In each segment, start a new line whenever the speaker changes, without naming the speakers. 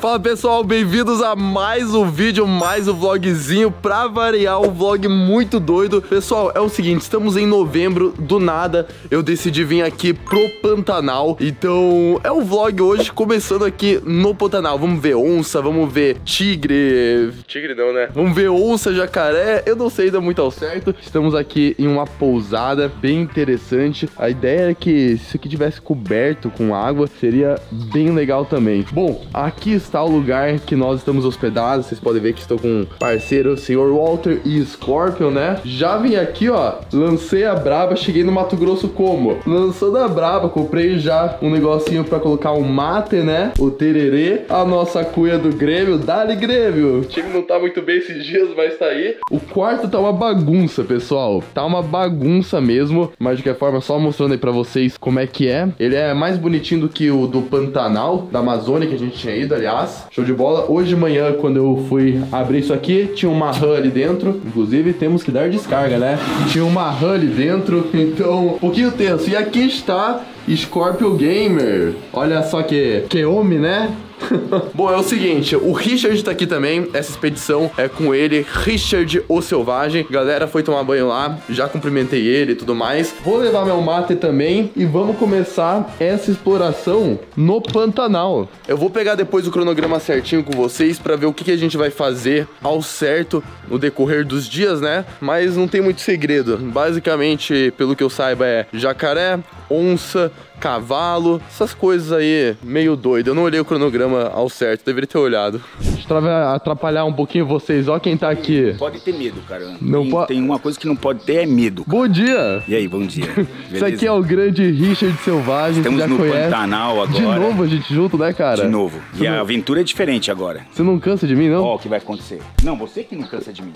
Fala pessoal, bem-vindos a mais um vídeo, mais um vlogzinho Pra variar, um vlog muito doido. Pessoal, é o seguinte, estamos em novembro Do nada, eu decidi vir aqui pro Pantanal. Então, é um vlog hoje começando aqui no Pantanal. Vamos ver onça, vamos ver tigre. Tigre não, né? Vamos ver onça, jacaré Eu não sei ainda muito ao certo. Estamos aqui em uma pousada bem interessante. A ideia é que isso aqui tivesse coberto com água Seria bem legal também. Bom, aqui está o lugar que nós estamos hospedados. Vocês podem ver que estou com um parceiro, o senhor Walter e Scorpion, né? Já vim aqui, ó, lancei a braba, cheguei no Mato Grosso como? Lançando a braba, comprei já um negocinho pra colocar um mate, né? O tererê, a nossa cuia do Grêmio, dali Grêmio. O time não tá muito bem esses dias, mas tá aí. O quarto tá uma bagunça, pessoal. Tá uma bagunça mesmo, mas de qualquer forma, só mostrando aí pra vocês como é que é. Ele é mais bonitinho do que o do Pantanal, da Amazônia, que a gente tinha ido, aliás. Show de bola. Hoje de manhã, quando eu fui abrir isso aqui, tinha uma RAM ali dentro. Inclusive, temos que dar descarga, né? Tinha uma RAM ali dentro, então, um pouquinho tenso. E aqui está Scorpio Gamer. Olha só que, que homem, né? Bom, é o seguinte, o Richard tá aqui também, essa expedição é com ele, Richard o Selvagem. Galera foi tomar banho lá, já cumprimentei ele e tudo mais. Vou levar meu mate também e vamos começar essa exploração no Pantanal. Eu vou pegar depois o cronograma certinho com vocês para ver o que, que a gente vai fazer ao certo no decorrer dos dias, né? Mas não tem muito segredo. Basicamente, pelo que eu saiba, é jacaré, onça, cavalo, essas coisas aí meio doido. Eu não olhei o cronograma ao certo, deveria ter olhado. Deixa eu atrapalhar um pouquinho vocês, ó quem tá aqui.
Pode ter medo, cara.
Não
tem,
po-
tem uma coisa que não pode ter é medo.
Bom dia!
E aí, bom dia.
Isso aqui é o grande Richard Selvagem,
Estamos
já
no
conhece.
Pantanal agora.
De novo a gente junto, né, cara?
De novo.
Você
E a
não,
aventura é diferente agora.
você não cansa de mim, não?
Ó, o que vai acontecer. Não, você que não cansa de mim.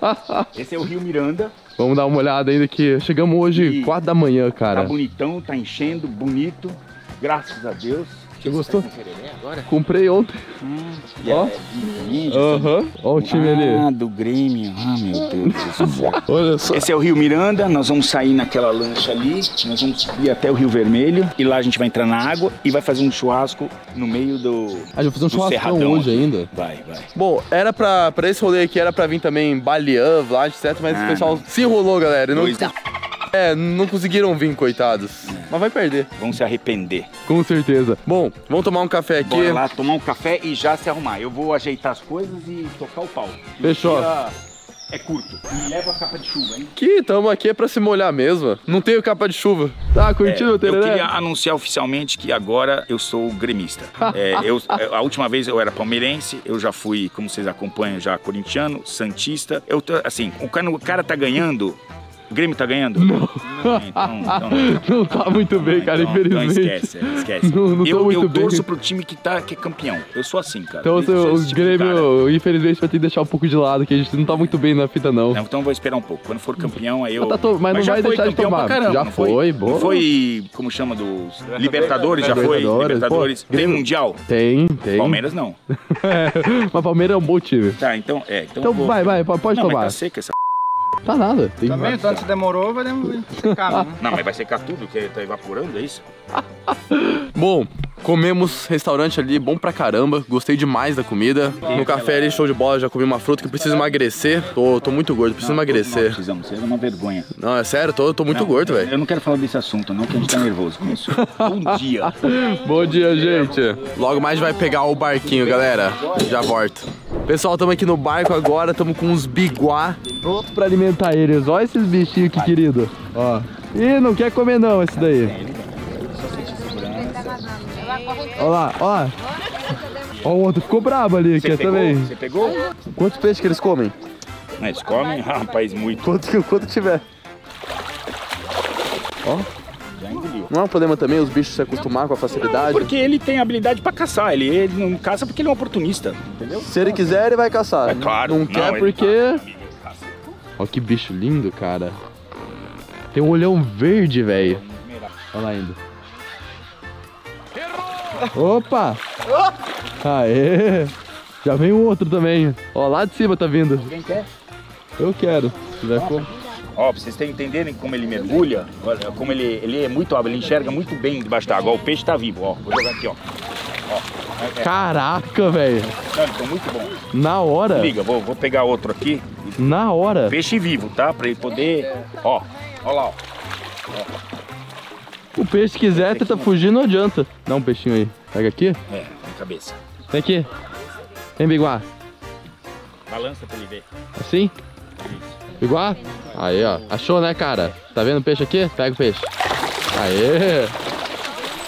Ó, esse é o Rio Miranda.
Vamos dar uma olhada ainda que chegamos hoje,
E-
4 da manhã,
Tá
cara.
bonitão, tá enchendo, bonito. Graças a Deus.
Você gostou? Comprei ontem.
E
Ó.
é de índio,
Aham. Ó o time ali.
Ah, do Grêmio. Ah, meu Deus.
Olha só.
Esse é o Rio Miranda, nós vamos sair naquela lancha ali, nós vamos subir até o Rio Vermelho e lá a gente vai entrar na água e vai fazer um churrasco no meio do.
A gente vai fazer um
cerradão
hoje ainda.
Vai, vai.
Bom, era pra, pra esse rolê aqui, era pra vir também Balian, Vlad, etc. Mas o
Ah,
pessoal se enrolou, galera. Não,
Dois da-
é, não conseguiram vir, coitados. Mas vai perder,
Vão se arrepender.
com certeza. Bom, vamos tomar um café aqui.
Bora lá tomar um café e já se arrumar. Eu vou ajeitar as coisas e tocar o pau.
Fechou.
É curto. E leva a capa de chuva, hein?
Que tamo aqui é pra se molhar mesmo. Não tenho capa de chuva. Tá curtindo o
É, eu
tereré?
queria anunciar oficialmente que agora eu sou gremista. É, eu, a última vez eu era palmeirense, eu já fui, como vocês acompanham, já corintiano, santista. Eu tô, assim, o cara, o cara tá ganhando. O Grêmio tá ganhando? Não. então, então não.
Não tá muito bem, cara,
Então- então
infelizmente.
esquece, esquece.
Não- não tô
eu,
muito
eu
bem.
torço pro time que, tá, que é campeão. Eu sou assim, cara.
Então
Eu
o
tipo.
Grêmio, infelizmente, vai ter que deixar um pouco de lado, que a gente não tá muito bem na fita, não.
Não, então eu vou esperar um pouco. Quando for campeão, aí eu.
Mas tá to- mas não
já
vai
foi
deixar de
campeão
tomar.
pra caramba,
Já
não
foi, boa.
Não foi, como chama, dos Libertadores, já foi.
Libertadores, pô,
Tem Mundial.
Tem, tem.
Palmeiras não.
Mas Palmeiras é um bom time.
Tá, então, é. Então,
Então
vou-
vai, vai, pode
não,
tomar.
Mas tá seca essa.
Tá nada. Tem...
Também, tanto se demorou, vai ficar, né?
Não, mas vai secar tudo, que tá evaporando, é isso?
Bom, comemos restaurante ali, bom pra caramba. Gostei demais da comida. No café ali, show de bola, já comi uma fruta que preciso emagrecer. Tô, tô muito gordo, preciso
Não,
emagrecer.
Precisamos, isso é uma vergonha.
Não, é sério, tô, tô muito
Não,
gordo, velho.
Eu não quero falar desse assunto, não, que a gente tá nervoso com isso. Bom dia.
Bom dia, gente. Logo mais vai pegar o barquinho, galera. Já volto. Pessoal, estamos aqui no barco agora, estamos com uns biguá pronto pra alimentar eles. Olha esses bichinhos que querido. Ó. Ih, não quer comer não esse daí. Olha lá, ó. Ó o outro, ficou brabo ali, quer também.
Você pegou?
Quantos peixes que eles comem?
Eles comem, rapaz, muito.
Quanto, que- quanto tiver. Ó. Não é um problema também os bichos se acostumar com a facilidade?
Porque ele tem habilidade pra caçar. Ele, ele não caça porque ele é um oportunista, entendeu?
Se ele quiser, ele vai caçar.
É claro.
Não, quer
ele
porque... Ó que bicho lindo, cara. Tem um olhão verde, velho. Olha lá ainda. Opa! Aê! Já vem um outro também. Ó, lá de cima tá vindo.
Alguém quer?
Eu quero. Se tiver como.
Ó, pra vocês entenderem como ele mergulha, como ele, ele é muito hábil, ele enxerga muito bem debaixo da água. Ó, o peixe tá vivo, ó. Vou jogar aqui, ó. Ó, é, é.
Caraca, velho.
Não, estão muito bons.
Na hora.
Liga, vou, vou pegar outro aqui.
Na hora.
Peixe vivo, tá? Pra ele poder. Ó, ó lá, ó.
O peixe quiser, tenta fugir, não adianta. Dá um peixinho aí. Pega aqui.
É, na cabeça.
Vem aqui. Vem, Biguá.
Balança pra ele ver.
Assim? Biguá? Aí, ó. Achou, né, cara? Tá vendo o peixe aqui? Pega o peixe. Aê!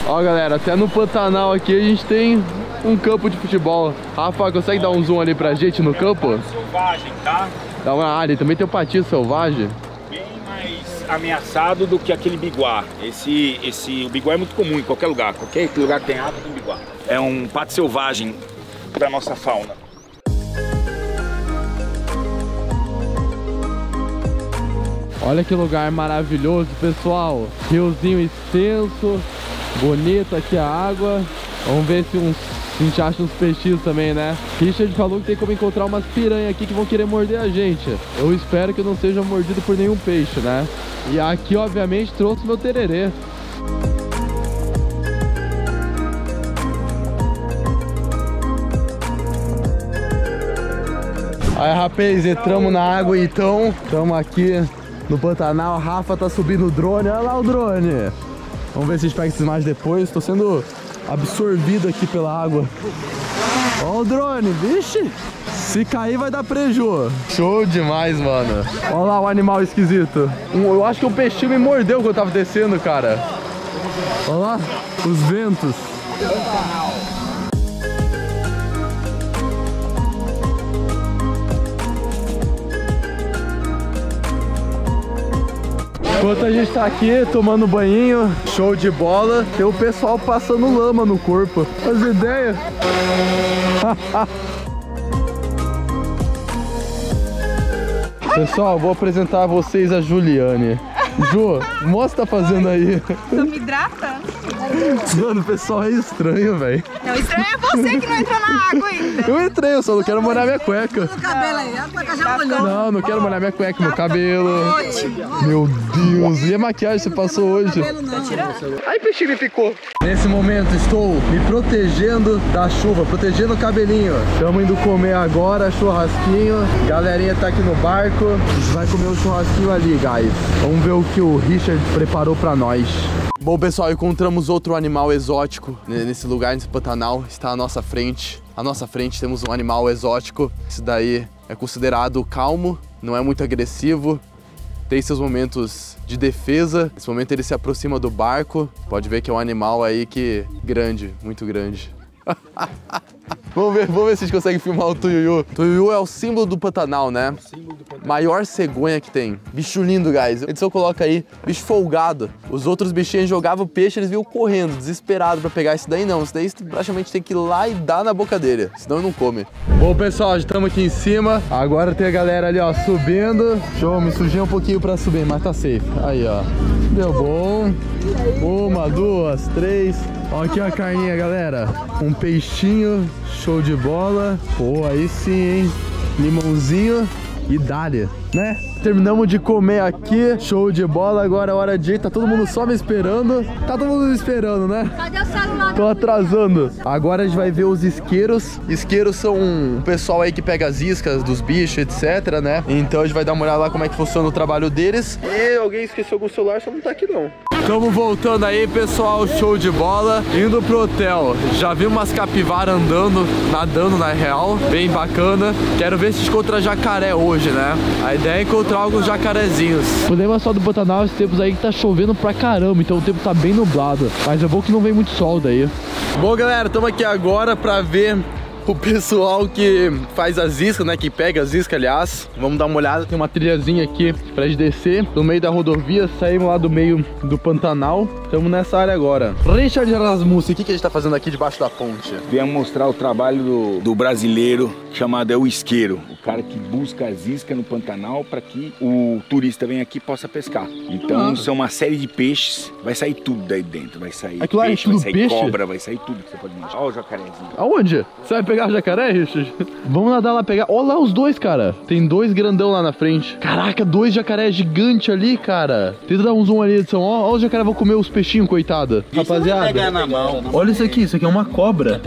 Ó, galera, até no Pantanal aqui a gente tem um campo de futebol. Rafa, consegue dar um zoom ali pra gente no campo?
Selvagem, tá?
Dá uma área. Também tem o patinho selvagem.
Bem mais ameaçado do que aquele biguá. Esse, esse, o biguá é muito comum em qualquer lugar. Qualquer lugar que tem água tem biguá. É um pato selvagem da nossa fauna.
Olha que lugar maravilhoso, pessoal. Riozinho extenso, bonito aqui a água. Vamos ver se uns, a gente acha uns peixinhos também, né? Richard falou que tem como encontrar umas piranhas aqui que vão querer morder a gente. Eu espero que eu não seja mordido por nenhum peixe, né? E aqui, obviamente, trouxe meu tererê. Aí, rapaz, entramos na água então. Estamos aqui no Pantanal. A Rafa tá subindo o drone. Olha lá o drone. Vamos ver se a gente pega essas imagens depois. Estou sendo absorvido aqui pela água. Olha o drone, vixe. Se cair vai dar preju. Show demais, mano. Olha lá o animal esquisito. Um- eu acho que o peixinho me mordeu quando eu tava descendo, cara. Olha lá, os ventos. Enquanto a gente tá aqui tomando banho, show de bola, tem o pessoal passando lama no corpo. As ideias? Pessoal, vou apresentar a vocês a Juliane. Ju, mostra tá fazendo aí.
Tu me hidrata?
Mano, o pessoal é estranho, velho.
Não, estranho é você que não entrou na água ainda.
Eu entrei, eu só não quero molhar minha cueca.
molhou.
Não, não quero molhar minha cueca, meu cabelo. Meu Deus, e a maquiagem que você passou hoje? Ai, peixinho me picou. Nesse momento estou me protegendo da chuva, protegendo o cabelinho. Estamos indo comer agora churrasquinho. Galerinha tá aqui no barco. A gente vai comer o churrasquinho ali, guys. Vamos ver o que o Richard preparou pra nós. Bom, pessoal, encontramos outro animal exótico nesse lugar, nesse Pantanal. Está à nossa frente. À nossa frente temos um animal exótico. Esse daí é considerado calmo, não é muito agressivo, tem seus momentos de defesa. Nesse momento ele se aproxima do barco. Pode ver que é um animal aí que grande, muito grande. vamos, ver, vamos ver se a gente consegue filmar o Tuyuyu. Tuyuyu é o símbolo do Pantanal, né? Maior cegonha que tem. Bicho lindo, guys. A edição coloca aí, bicho folgado. Os outros bichinhos jogavam peixe, eles vinham correndo, desesperado pra pegar. Esse daí não, esse daí você praticamente tem que ir lá e dar na boca dele, senão ele não come. Bom, pessoal, já estamos aqui em cima. Agora tem a galera ali, ó, subindo. Show, me sujei um pouquinho pra subir, mas tá safe. Aí, ó. Deu bom. Uma, duas, três. Ó, aqui a carninha, galera. Um peixinho, show de bola. Pô, aí sim, hein? Limãozinho e dália, né? Terminamos de comer aqui, show de bola. Agora é hora de ir. Tá todo mundo só me esperando. Tá todo mundo me esperando, né?
Cadê o celular?
Tô atrasando. Agora a gente vai ver os isqueiros. Isqueiros são o pessoal aí que pega as iscas dos bichos, etc, né? Então a gente vai dar uma olhada lá como é que funciona o trabalho deles. E alguém esqueceu algum celular, só não tá aqui não. Estamos voltando aí, pessoal, show de bola. Indo pro hotel. Já vi umas capivaras andando, nadando na real. Bem bacana. Quero ver se encontra jacaré hoje, né? A ideia é encontrar alguns jacarezinhos. O problema só do Pantanal esses tempos aí que tá chovendo pra caramba, então o tempo tá bem nublado. Mas é bom que não vem muito sol daí. Bom, galera, estamos aqui agora pra ver o pessoal que faz as iscas, né? Que pega as iscas, aliás. Vamos dar uma olhada. Tem uma trilhazinha aqui pra gente descer. No meio da rodovia, saímos lá do meio do Pantanal. Estamos nessa área agora. Richard Rasmussen, o que, que a gente tá fazendo aqui debaixo da ponte?
Viemos mostrar o trabalho do, do brasileiro chamado é o isqueiro, o cara que busca as iscas no Pantanal para que o turista venha aqui e possa pescar. Então
Ah.
são uma série de peixes, vai sair tudo daí dentro, vai sair
Aquilo é
peixe,
tudo
vai sair
peixe?
cobra, vai sair tudo que você pode imaginar. Olha o jacarezinho.
Aonde? Você vai pegar o jacaré, Richard? Vamos nadar lá pegar. Olha lá os dois, cara. Tem dois grandão lá na frente. Caraca, dois jacaré gigante ali, cara. Tenta dar um zoom ali, edição. Ó, ó, os jacaré vão comer os peixinhos, coitada. Rapaziada,
na mão.
olha isso aqui. Isso aqui é uma cobra.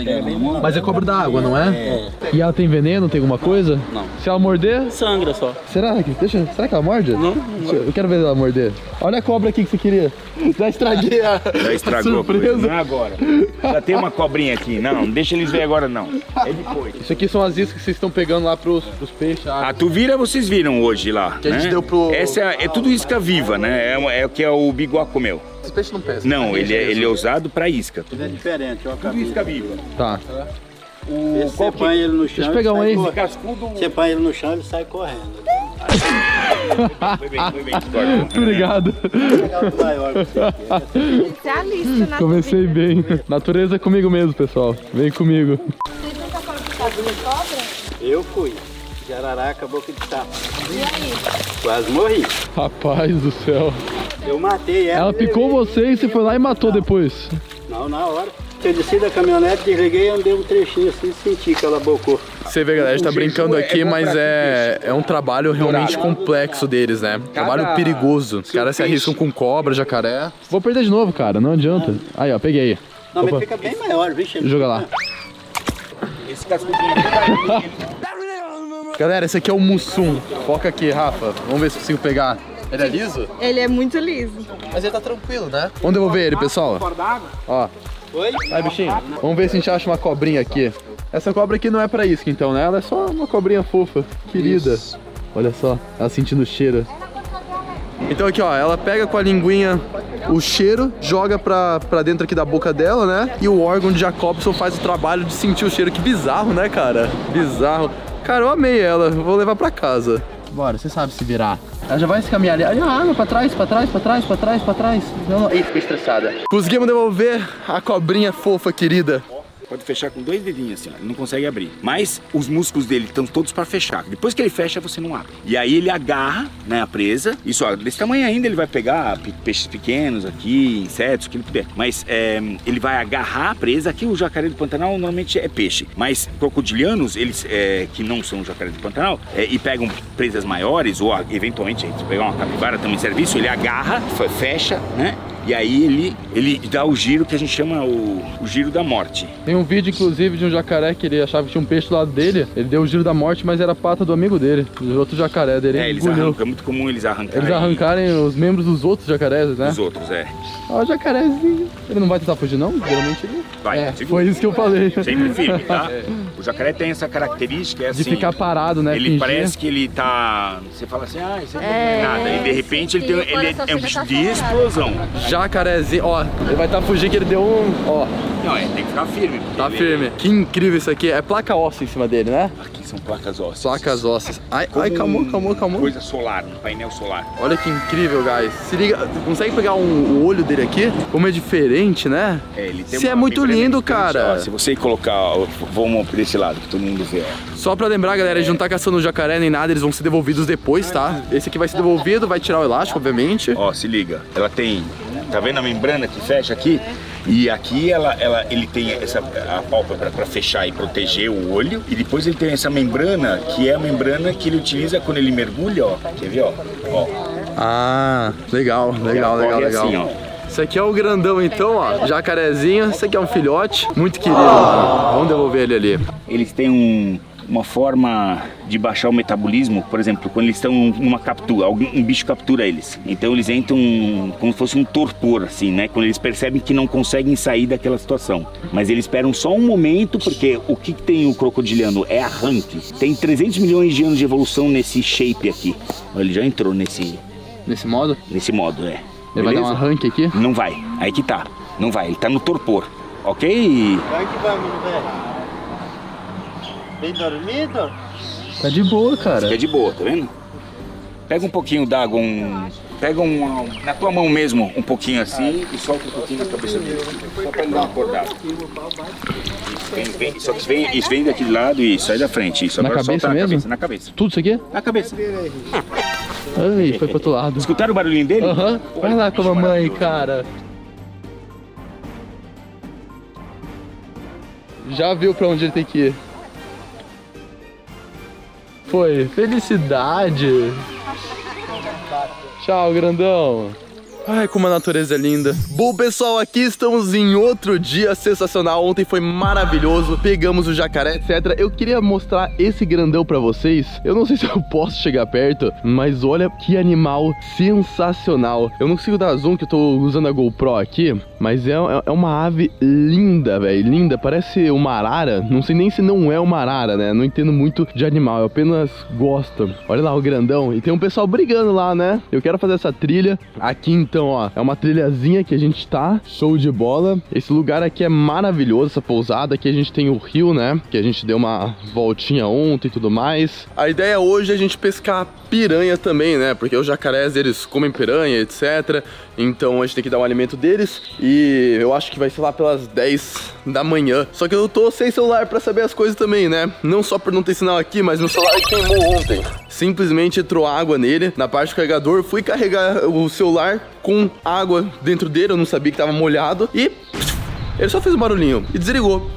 Mas é cobra da água, não é? E ela tem veneno, tem alguma coisa?
Não.
Se ela morder,
Sangra só.
Será que. Deixa, será que ela morde?
Não,
Eu quero ver ela morder. Olha a cobra aqui que você queria. Já estraguei a,
Já estragou.
a
a coisa.
surpresa.
Não é agora. Já tem uma cobrinha aqui. Não, não deixa eles verem agora não. É depois.
Isso aqui são as iscas que vocês estão pegando lá pros, pros peixes. Ah,
A tuvira vocês viram hoje lá.
Que a gente
né?
deu pro-
Essa é, é tudo isca viva, né? É, é o que é o biguá comeu.
Esse peixe não pesca.
Não, ele é, ele é usado pra isca.
Ele é diferente, ó.
Tudo isca viva.
Tá.
O
você põe ele no chão.
Deixa eu pegar um aí.
cascudo.
Você põe ele no chão, ele sai correndo.
Foi bem, foi bem. Discord.
Obrigado.
Vou pegar o maior pra você.
Especialista na
Comecei bem. Natureza é comigo mesmo, pessoal. Vem comigo.
Eu fui. Jararaca, boca de sapo. Quase morri.
Rapaz do céu.
Eu matei ela.
Ela picou você e você foi lá e matou depois.
Não, na hora. Eu desci da caminhonete, desliguei, andei um trechinho assim e senti que ela bocou.
Você vê, galera, a gente tá brincando aqui, mas é, é um trabalho realmente complexo deles, né? Trabalho perigoso. Os caras se arriscam com cobra, jacaré. Vou perder de novo, cara, não adianta. Aí, ó, peguei.
Não,
Opa.
mas fica bem maior, vixe.
Joga lá.
Esse cascudinho aqui,
Galera, esse aqui é o Mussum. Foca aqui, Rafa. Vamos ver se consigo pegar. Ele é liso?
Ele é muito liso.
Mas ele tá tranquilo, né? Vamos devolver ele, pessoal. Ó.
Oi?
Vai, bichinho. Vamos ver se a gente acha uma cobrinha aqui. Essa cobra aqui não é pra isca, então, né? Ela é só uma cobrinha fofa, querida. Olha só, ela sentindo o cheiro. Então aqui, ó, ela pega com a linguinha o cheiro, joga pra, pra dentro aqui da boca dela, né? E o órgão de Jacobson faz o trabalho de sentir o cheiro. Que bizarro, né, cara? Bizarro. Cara, eu amei ela. Vou levar pra casa. Bora, você sabe se virar. Ela já vai se caminhar ali. Aí, a água pra trás, pra trás, pra trás, pra trás, pra trás. Não, não. Ih, fiquei estressada. Conseguimos devolver a cobrinha fofa, querida.
Pode fechar com dois dedinhos assim, ó. Ele não consegue abrir. Mas os músculos dele estão todos para fechar. Depois que ele fecha, você não abre. E aí ele agarra, né, a presa. Isso, ó, desse tamanho ainda ele vai pegar pe- peixes pequenos aqui, insetos, o que ele puder. Mas é, ele vai agarrar a presa. Aqui o jacaré do Pantanal normalmente é peixe. Mas crocodilianos, eles é, que não são jacaré do Pantanal, é, e pegam presas maiores, ou eventualmente, se pegar uma capivara também serve isso, ele agarra, fe- fecha, né? E aí ele, ele dá o giro que a gente chama o, o giro da morte.
Tem um vídeo, inclusive, de um jacaré que ele achava que tinha um peixe do lado dele. Ele deu o giro da morte, mas era a pata do amigo dele, do outro jacaré dele.
É,
Ele
eles arrancam, é muito comum eles arrancarem
Eles arrancarem os membros dos outros jacarés, né?
os outros, é.
Ó, o jacarézinho. Ele não vai tentar fugir, não? Geralmente ele.
Vai,
é,
segura.
foi isso que eu falei.
Sempre firme, tá? O jacaré tem essa característica, é
De
assim...
ficar parado, né?
Ele
fingir.
parece que ele tá... Você fala assim, ah, isso
É,
é nada. E de repente ele, tem, ele é, é um
tá
de explosão.
Jacarezinho, ó, ele vai estar fugindo que ele deu um. Ó,
Não, é, tem que ficar firme.
tá firme. Que incrível isso aqui. É placa óssea em cima dele, né?
Aqui são placas ósseas.
Placas ósseas. Ai,
Como
ai, calmou,
um-
calmou, calmou.
Coisa solar, um painel solar.
Olha que incrível, guys. Se liga, consegue pegar um- o olho dele aqui? Como é diferente, né?
É, ele tem
Isso é muito lindo, cara.
ó. se você colocar, ó, vamos por esse lado, que todo mundo vê, ó.
Só pra lembrar, galera, eles não tá caçando jacaré nem nada, eles vão ser devolvidos depois, tá? Esse aqui vai ser devolvido, vai tirar o elástico, obviamente.
Ó, se liga, ela tem, tá vendo a membrana que fecha aqui? E aqui ela, ela, ele tem essa a pálpebra para fechar e proteger o olho. E depois ele tem essa membrana, que é a membrana que ele utiliza quando ele mergulha, ó. Quer ver, ó? Ó,
Ah, legal, legal, legal, legal.
assim, ó.
Esse aqui é o grandão então, ó, jacarezinho. Esse aqui é um filhote, muito querido, mano. Vamos devolver ele ali.
Eles têm um- uma forma de baixar o metabolismo, por exemplo, quando eles estão numa captura, algum um bicho captura eles. Então eles entram como se fosse um torpor, assim, né? Quando eles percebem que não conseguem sair daquela situação. Mas eles esperam só um momento, porque o que, que tem o crocodiliano? É arranque. Tem 300 milhões de anos de evolução nesse shape aqui. Ele já entrou nesse,
Nesse modo,
nesse modo, é.
ele vai dar um
Beleza?
arranque aqui.
Não vai. Aí que tá. Não vai. Ele tá no torpor. Ok?
Vai que vamos, velho. Bem dormido?
Tá de boa, cara.
Fica de boa, tá vendo? Pega um pouquinho d'água, um. Pega um. Na tua mão mesmo, um pouquinho assim e solta um pouquinho na cabeça dele. Só pra ele dar uma acordada. Isso, vem, vem, só que vem, isso vem daquele lado e sai da frente. Isso,
Na
agora
cabeça
solta na
mesmo?
cabeça. Na cabeça.
Tudo isso aqui?
Na cabeça.
Ai, foi pro outro lado.
Escutaram o barulhinho dele?
Aham. Vai lá com a mamãe, cara. Já viu pra onde ele tem que ir. Foi? Felicidade. Tchau, grandão. Ai, como a natureza é linda. Bom, pessoal, aqui estamos em outro dia sensacional. Ontem foi maravilhoso. Pegamos o jacaré, etc. Eu queria mostrar esse grandão pra vocês. Eu não sei se eu posso chegar perto, mas olha que animal sensacional. Eu não consigo dar zoom, que eu tô usando a GoPro aqui, mas é, é uma ave linda, velho. Linda. Parece uma arara. Não sei nem se não é uma arara, né? Não entendo muito de animal. Eu apenas gosto. Olha lá o grandão. E tem um pessoal brigando lá, né? Eu quero fazer essa trilha aqui em então, ó, é uma trilhazinha que a gente tá, show de bola. Esse lugar aqui é maravilhoso, essa pousada. Aqui a gente tem o rio, né, que a gente deu uma voltinha ontem e tudo mais. A ideia hoje é a gente pescar piranha também, né, porque os jacarés, eles comem piranha, etc. Então a gente tem que dar um alimento deles e eu acho que vai ser lá pelas 10 da manhã. Só que eu tô sem celular pra saber as coisas também, né? Não só por não ter sinal aqui, mas meu celular queimou ontem. Simplesmente entrou água nele, na parte do carregador. Fui carregar o celular, com água dentro dele, eu não sabia que tava molhado. E ele só fez um barulhinho e desligou.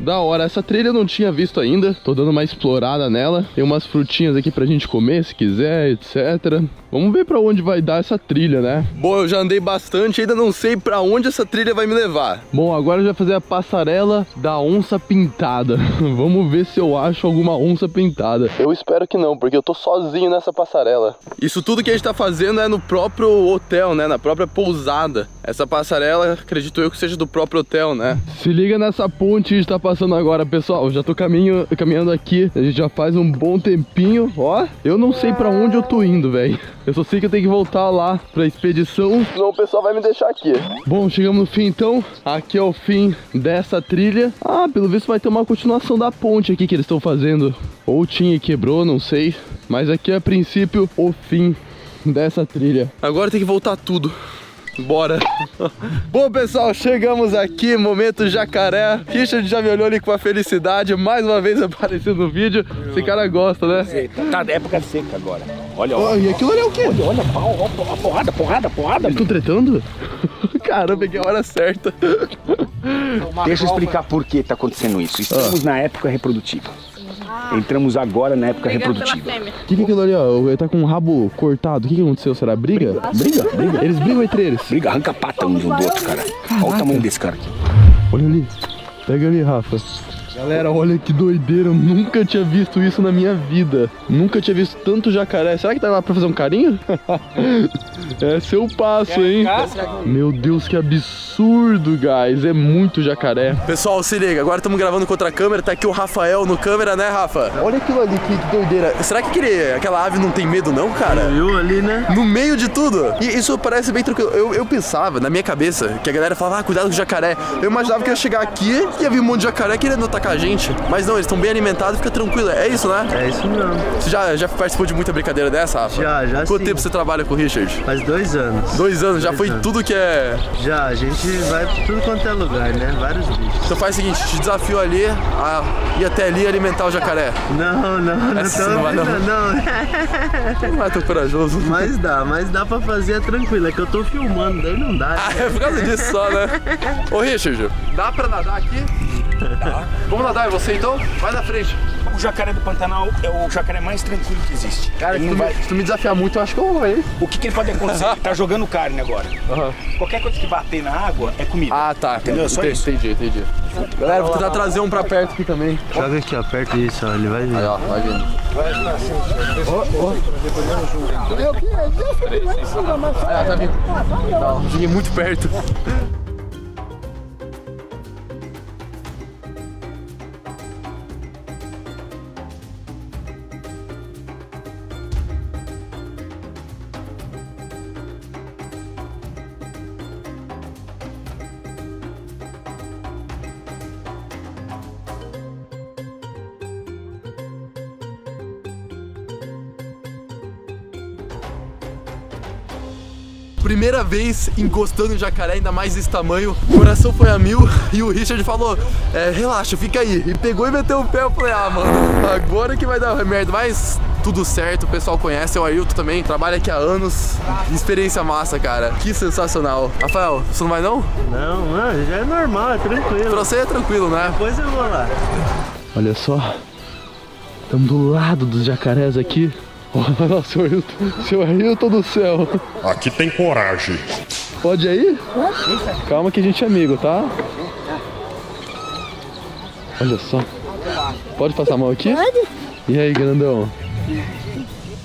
Da hora, essa trilha eu não tinha visto ainda. Tô dando uma explorada nela. Tem umas frutinhas aqui pra gente comer, se quiser, etc. Vamos ver pra onde vai dar essa trilha, né? Bom, eu já andei bastante, ainda não sei pra onde essa trilha vai me levar. Bom, agora eu já fazer a passarela da onça pintada. Vamos ver se eu acho alguma onça pintada. Eu espero que não, porque eu tô sozinho nessa passarela. Isso tudo que a gente tá fazendo é no próprio hotel, né? Na própria pousada. Essa passarela, acredito eu que seja do próprio hotel, né? Se liga nessa ponte que a gente tá passando agora, pessoal. Eu já tô caminho, caminhando aqui. A gente já faz um bom tempinho. Ó, eu não sei pra onde eu tô indo, velho. Eu só sei que eu tenho que voltar lá pra expedição, senão o pessoal vai me deixar aqui. Bom, chegamos no fim então. Aqui é o fim dessa trilha. Ah, pelo visto vai ter uma continuação da ponte aqui que eles estão fazendo. Ou tinha e quebrou, não sei. Mas aqui é a princípio o fim dessa trilha. Agora tem que voltar tudo. Bora. Bom, pessoal, chegamos aqui, momento jacaré. Richard já me olhou ali com a felicidade, mais uma vez aparecendo no vídeo. Esse cara gosta, né?
Tá na época seca agora. Olha,
ó. e aquilo ali é o quê?
Olha, olha, pau, ó, porrada, porrada, porrada.
Eles estão tretando? Caramba, peguei a hora certa.
Deixa eu explicar por que tá acontecendo isso. Estamos ah. na época reprodutiva. Entramos agora na época reprodutiva.
O que, que é aquilo ali, ó? Ele tá com o rabo cortado. O que, que aconteceu? Será briga?
Briga, briga.
Eles brigam entre eles?
Briga, arranca a pata um do outro, cara. Caraca. Olha o tamanho desse cara aqui.
Olha ali. Pega ali, Rafa. Galera, olha que doideira, eu nunca tinha visto isso na minha vida. Nunca tinha visto tanto jacaré. Será que tá lá pra fazer um carinho? é seu passo, hein? Meu Deus, que absurdo, guys. É muito jacaré. Pessoal, se liga, agora estamos gravando com outra câmera. Tá aqui o Rafael no câmera, né, Rafa? Olha aquilo ali, que, doideira. Será que aquele, aquela ave não tem medo, não, cara?
Eu ali, né?
No meio de tudo. E isso parece bem tranquilo. Eu, eu pensava, na minha cabeça, que a galera falava, ah, cuidado com o jacaré. Eu imaginava que ia chegar aqui e ia vir um monte de jacaré querendo atacar a gente. Mas não, eles estão bem alimentados, fica tranquilo. É isso, né?
É isso mesmo.
Você já, já participou de muita brincadeira dessa, Rafa?
Já, já
Quanto
sim.
tempo você trabalha com o Richard?
Faz dois anos.
Dois anos, já
Dois
foi
anos.
tudo que é...
Já, a gente vai pra tudo quanto é lugar, né? Vários bichos.
Então faz o seguinte, te desafio ali a ir até ali e alimentar o jacaré.
Não, não, não
Essa não vai, não.
não. não.
Não é tão corajoso.
Mas dá, mas dá pra fazer é tranquilo. É que eu tô filmando, daí não dá.
Ah, é por causa disso só, né? Ô Richard, dá pra nadar aqui? Dá. Vamos nadar em você então? Vai na frente.
O jacaré do Pantanal é o jacaré mais tranquilo que existe.
Cara, se tu,
vai-
me, se tu me desafiar muito, eu acho que eu vou, hein?
O que, que ele pode acontecer? Ele tá jogando carne agora.
Aham.
Qualquer coisa que bater na água é comida.
Ah, tá.
Entendeu? Só
entendi,
isso.
Entendi, entendi. Galera, vou tentar trazer um pra perto aqui também.
Joga aqui, ó, perto disso, ó, ele vai vir.
Aí, ó, vai vindo. Ah, tá vindo. Cheguei muito perto. Vez encostando em jacaré, ainda mais desse tamanho. O coração foi a mil e o Richard falou: é, relaxa, fica aí. E pegou e meteu o pé. Eu falei: ah, mano, agora que vai dar merda. Mas tudo certo, o pessoal conhece. É o Ailton também, trabalha aqui há anos. Experiência massa, cara. Que sensacional. Rafael, você não vai não?
Não, mano, já é normal, é
Pra
tranquilo.
você é tranquilo, né?
Depois eu vou lá.
Olha só. Estamos do lado dos jacarés aqui. Olha, seu Ailton, seu Ailton do céu.
Aqui tem coragem.
Pode ir? Calma que a gente é amigo, tá? Olha só. Pode passar a mão aqui? Pode. E aí, grandão?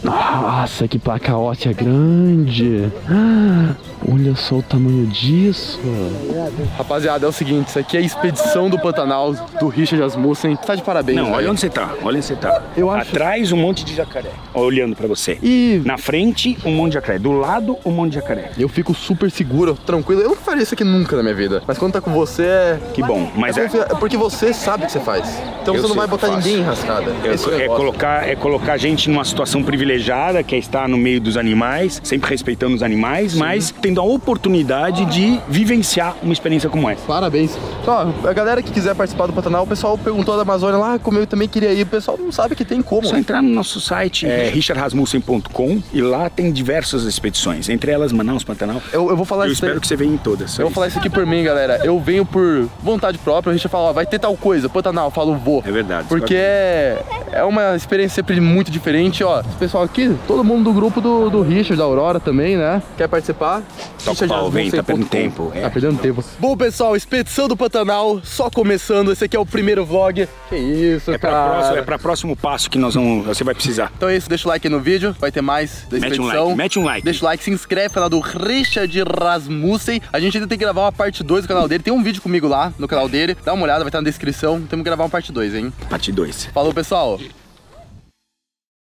Nossa, que placa ótima grande. Ah, olha só o tamanho disso. Rapaziada, é o seguinte, isso aqui é a expedição do Pantanal do Richard Asmussen. Tá de parabéns.
Não, olha onde você tá, olha onde você tá.
Eu acho-
Atrás um monte de jacaré, olhando pra você.
E
Na frente, um monte de jacaré. Do lado, um monte de jacaré.
eu fico super seguro, tranquilo. Eu não faria isso aqui nunca na minha vida. Mas quando tá com você é.
Que bom. Mas
é,
é,
é porque você sabe o que você faz. Então
Eu
você não vai botar ninguém em rascada.
é,
Esse é
é colocar, é colocar a gente numa situação privilegiada, que é estar no meio dos animais, sempre respeitando os animais, mas tendo a oportunidade de vivenciar uma experiência como essa.
Parabéns. Ó, a galera que quiser participar do Pantanal, o pessoal perguntou da Amazônia lá, como eu também queria ir. O pessoal não sabe que tem como.
É só entrar no nosso site, é, richardrasmussen.com, e lá tem diversas expedições, entre elas Manaus Pantanal.
Eu, eu vou falar
Eu
isso daí-
espero que você venha em todas.
Eu vou falar isso aqui por mim, galera. Eu venho por vontade própria. A gente fala, ó, vai ter tal coisa. Pantanal, eu falo, vou.
É verdade.
Porque é, é uma experiência sempre muito diferente, ó. Esse pessoal aqui, todo mundo do grupo do, do Richard, da Aurora também, né? Quer participar?
Toca o pau, vem, tá perdendo tempo, é.
Tá perdendo tempo. Bom, pessoal, expedição do Pantanal, só começando. Esse aqui é o primeiro vlog. Que isso,
É pra,
cara.
próximo, é pra próximo passo que nós vamos, você vai precisar.
Então é isso, deixa o like aí no vídeo, vai ter mais da
Mete um
expedição.
like, mete um like.
Deixa o like, se inscreve no canal do Richard Rasmussen. A gente ainda tem que gravar uma parte 2 do canal dele. Tem um vídeo comigo lá no canal dele. Dá uma olhada, vai estar na descrição. Temos que gravar uma parte 2, hein?
Parte 2.
Falou, pessoal.